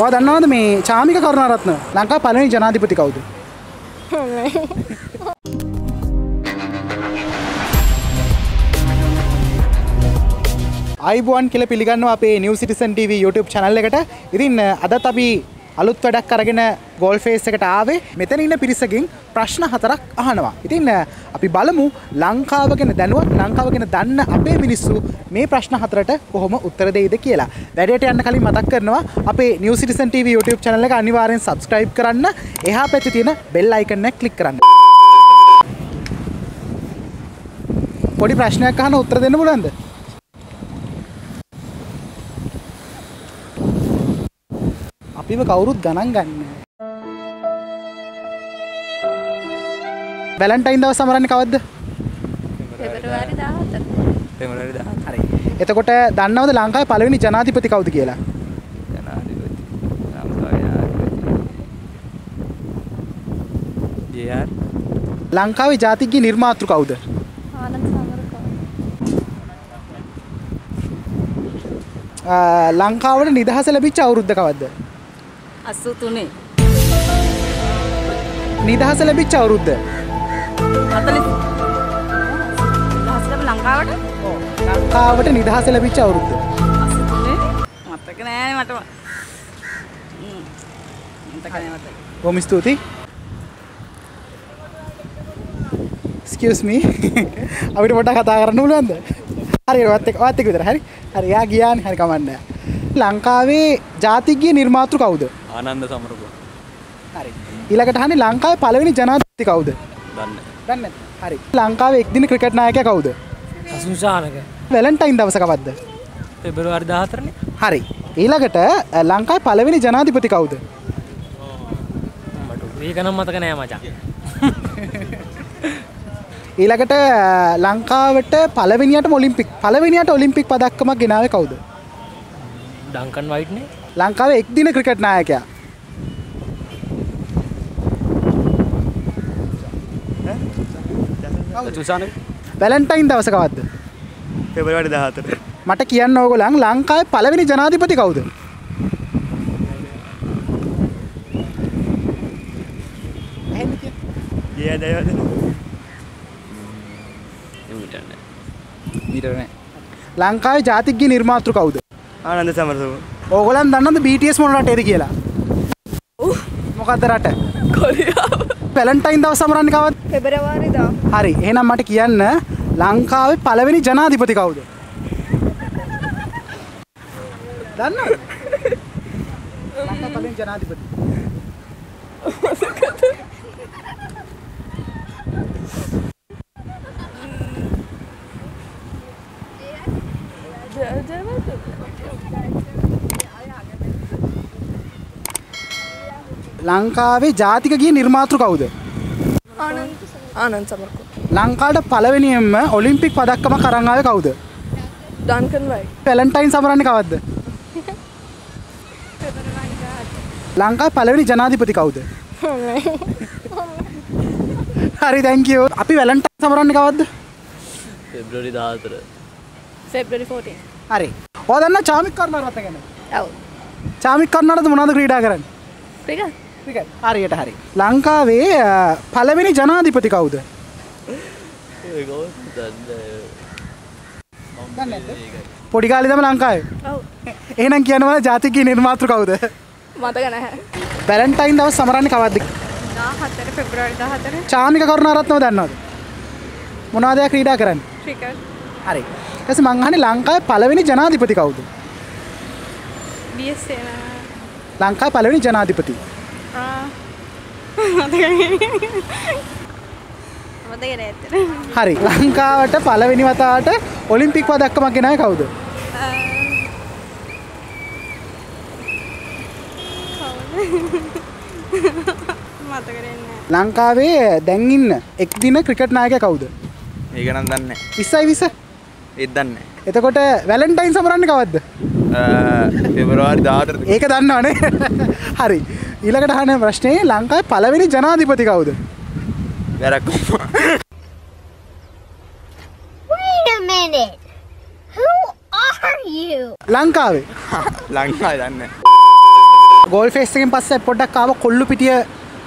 ඔයා දන්නවද මේ චාමික කරුණාරත්න ලංකාවේ පළවෙනි ජනාධිපති කවුද? අයිබුවන් කියල පිළිගන්න අපේ new citizen TV YouTube channel එකට ඉතින් අදත් අපි අලුත් වැඩක් අරගෙන ගෝල් ෆේස් එකට ආවේ මෙතන ඉන්න පිරිසකින් ප්‍රශ්න හතරක් අහනවා. ඉතින් අපි බලමු ලංකාව ගැන දැනුවත් ලංකාව ගැන දන්න අපේ මිනිස්සු මේ ප්‍රශ්න හතරට කොහොම උත්තර දෙයිද කියලා. වැඩේට යන්න කලින් මතක් කරනවා අපේ new citizen TV YouTube channel එක අනිවාර්යෙන් subscribe කරන්න. එහා පැත්තේ තියෙන bell icon එක click කරන්න. පොඩි ප්‍රශ්නයක් අහන්න උත්තර දෙන්න පුළුවන්ද? අපිව කවුරුත් ගණන් ගන්න. වැලන්ටයින් දවස් සමරන්නේ කවද්ද? පෙබරවාරි 14 පෙමරට දහ හරි. එතකොට දන්නවද ලංකාවේ පළවෙනි ජනාධිපති කවුද කියලා? ජනාධිපති ලංකාවේ ජාතිකගේ නිර්මාතෘ කවුද? ලංකාවට නිදහස ලැබිච්ච අවුරුද්ද කවද්ද? 83 නිදහස ලැබිච්ච අවුරුද්ද? 40 දහස් ලංකාවට ලංකාවට නිදහස ලැබිච්ච අවුරුද්ද? 83 මතක නෑනේ මට. මතක නෑ මතක බොහොම ස්තුතියි. excuse me අපිට පොඩ්ඩක් කතා කරන්න පුළුවන්ද? හරි ඔයත් එක්ක ඔයත් එක්ක විතර හරි. හරි යා ගියානේ හරි කමන්නේ. ලංකාවේ ජාතිකගේ නිර්මාතෘ කවුද? ආනන්ද සමරකෝ හරි. ඊළඟට අහන්නේ ලංකාවේ පළවෙනි ජනාධිපති කවුද? දන්න දන්නේ? හරි. ලංකාවේ එක්දින ක්‍රිකට් நாயකයා කවුද? අසුංශානක වැලන්ටයින් දවස කවද්ද? පෙබරවාරි දාහතරනේ හරි. ඊළඟට ලංකාවේ පළවෙනි ජනාධිපති කවුද? මට ඒකනම් මතක නෑ මචා ඊළඟට ලංකාවට පළවෙනියට ඔලිම්පික් පළවෙනියට ඔලිම්පික් පදක්කමක් ගෙනාවේ කවුද? ඩංකන් වයිට්නේ ලංකාවේ එක්දින ක්‍රිකට් නායකයා. තුසාන වැලන්ටයින් දවස කවද්ද? පෙබරවාට දහතර මට කියන්න ඕගොල්ලන් ලංකාවේ පළවෙනි ජනාධිපති කවුද? ලංකාවේ ජාතිකගේ නිර්මාතෘ කවුද? ආනන්ද සමරසව ඕගොල්ලන් දන්නවද BTS මොන රටේද කියලා? මොකද්ද රට? කොරියාව වැලන්ටයින් දවස් සමරන්නේ කවද්ද? පෙබරවාරි 10 හරි. එහෙනම් මට කියන්න ලංකාවේ පළවෙනි ජනාධිපති කවුද? දන්නවද? ලංකාවේ පළවෙනි ජනාධිපති. ලංකාවේ ජාතික ගිය නිර්මාතෘ කවුද? ආනන්ද සමරකෝ ලංකාවට පළවෙනියෙන්ම ඔලිම්පික් පදක්කම කරන් ආවේ කවුද? ඩන්කන් වයි වැලන්ටයින් සමරන්නේ කවද්ද? ලංකාවේ පළවෙනි ජනාධිපති කවුද? හරි thank you. අපි වැලන්ටයින් සමරන්නේ කවද්ද? පෙබ්‍රවරි දාතර ෆෙබ්‍රරි 14 හරි. ඔයා දන්නා චාමික් කරුණාරත්න ගැන? ඔව් චාමික් කරුණාරත්න මොනවද ක්‍රීඩා කරන්නේ? ක්‍රිකට්. හරියට හරි. ලංකාවේ පළවෙනි ජනාධිපති කවුද? දන්නේ නැද්ද? පොඩි කාලේ තමයි ලංකාවේ. ඔව් එහෙනම් කියනවා ජාතිකයේ නිර්මාතෘ කවුද? මතක නැහැ වැලන්ටයින් දවස් සමරන්නේ කවද්ද? 14 පෙබරවාරි 14 චාමික කරුණාරත්නව දන්නවද? මොනවද එයා ක්‍රීඩා කරන්නේ? හරි. ඊට පස්සේ මං අහන්නේ ලංකාවේ පළවෙනි ජනාධිපති කවුද? ලංකාවේ පළවෙනි ජනාධිපති. ආ මතක මතක නෑ ඇත්තට හරි. ලංකාවට පළවෙනි වතාවට ඔලිම්පික් පදක්කමක් ගෙනාවේ කවුද? ලංකාවේ දැන් ඉන්න එක් දින ක්‍රිකට් නායකයා කවුද? ඒකනම් දන්න 20යි 20. ඒත් දන්න එතකොට වැලන්ටයින් සමරන්නේ කවද්ද? පෙබරවාරි දාතර ඒක දන්නවනේ. හරි. ඊළඟට අහන ප්‍රශ්නේ ලංකාවේ පළවෙනි ජනාධිපති කවුද? වැරක්කම Wait a minute. Who are you? ලංකාවේ. ලංකායි දන්න ගෝල් ෆේස්ගෙන් පස්ස පොඩ්ඩක් ආව කොල්ලු පිටිය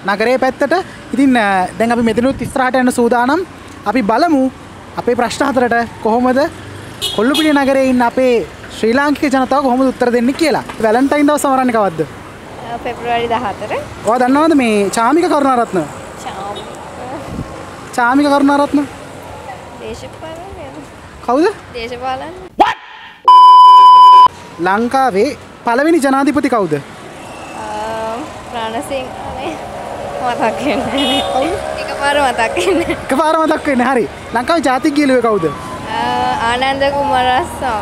නගරේ පැත්තට ඉතින් දැන් අපි මෙතනුත් ඉස්රහට යන්න සූදානම් අපි බලමු අපේ ප්‍රශ්න හතරට කොහොමද කොල්ලු පිටිය නගරේ ඉන්න අපේ ශ්‍රී ලාංකික ජනතාව කොහොමද උත්තර දෙන්නේ කියලා වැලන්ටයින් දවස් සමරන්නේ කවද්ද පෙබ්‍රවාරි දහතර. ඔයා දන්නවද මේ චාමික කරුණාරත්න? චාමික. කරුණාරත්න? දේශපාලන කවුද? දේශපාලන. ලංකාවේ පළවෙනි ජනාධිපති කවුද? ප්‍රාණසිං මතක්කන්න එක පාර මතක්කන්න එක පාර මතක් වෙන්න හරි. ලංකාවේ ජාතික ගියලුවේ කවුද? ආනන්ද කුමරස්සා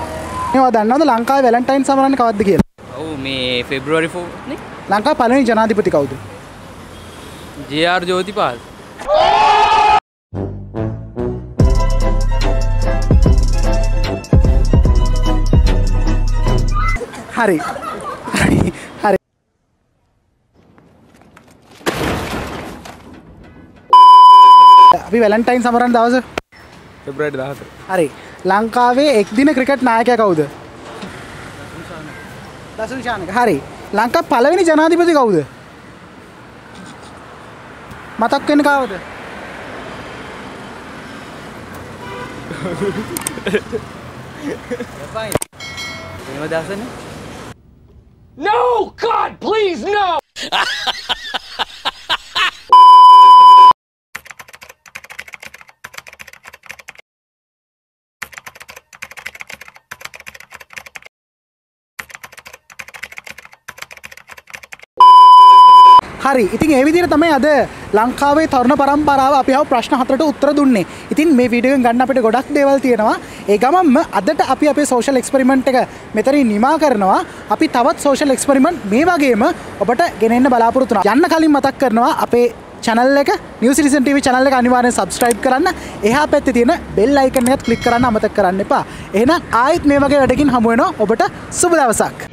මේවා දන්නවද ලංකාවේ වැලන්ටයින් සමරන්නේ කවද්ද කියලා ඔව් මේ ෆෙබ්‍රුවරි 4 නේ ලංකාවේ පළවෙනි ජනාධිපති කවුද ජේ.ආර් ජෝතිපාල් හරි හරි හරි අපි වැලන්ටයින් සමරන්න දවස ෆෙබ්‍රුවරි 14 හරි ලංකාවේ එක් දින ක්‍රිකට් නායකයා කවුද දසුන් ශානක හරි ලංකා පළවෙනි ජනාධිපති කවුද මතක් වෙන්න කවුද වෙනම දවසනේ No! God, please, no! හරි ඉතින් ඒ විදිහට තමයි අද ලංකාවේ තරුණ පරම්පරාව අපි හව ප්‍රශ්න හතරට උත්තර දුන්නේ. ඉතින් මේ වීඩියෝෙන් ගන්න අපිට ගොඩක් දේවල් තියෙනවා. ඒ ගමන්ම අදට අපි අපේ සෝෂල් එක්ස්පෙරිමන්ට් එක මෙතනින් නිමා කරනවා. අපි තවත් සෝෂල් එක්ස්පෙරිමන්ට් මේ වගේම ඔබට ගෙනෙන්න බලාපොරොත්තු වෙනවා. යන්න කලින් මතක් කරනවා අපේ channel එක New Citizen TV channel එක අනිවාර්යෙන් subscribe කරන්න. එහා පැත්තේ තියෙන bell icon එකත් click කරන්න අමතක කරන්න එපා. එහෙනම් ආයෙත් මේ වගේ වැඩකින් හමු වෙනවා. ඔබට සුබ දවසක්.